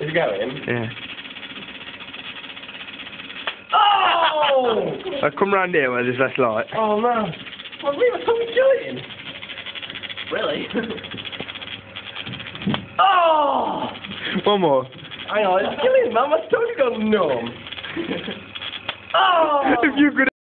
Is it going? Yeah. Oh! I come round here where there's less light. oh man. What are we doing? Really? Oh! One more. Hang on, it's killing, man. My stomach's gone numb. Oh! if you could